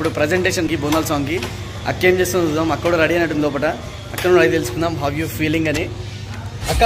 ఇప్పుడు ప్రజెంటేషన్కి బోనాల్ సాంగ్కి అక్క ఏం చేస్తుందో చూద్దాం. అక్క కూడా రెడీ అయినట్టుంది లోపల అక్కడ నుండి అడిగి తెలుసుకుందాం. హౌ యూ ఫీలింగ్ అని. అక్క.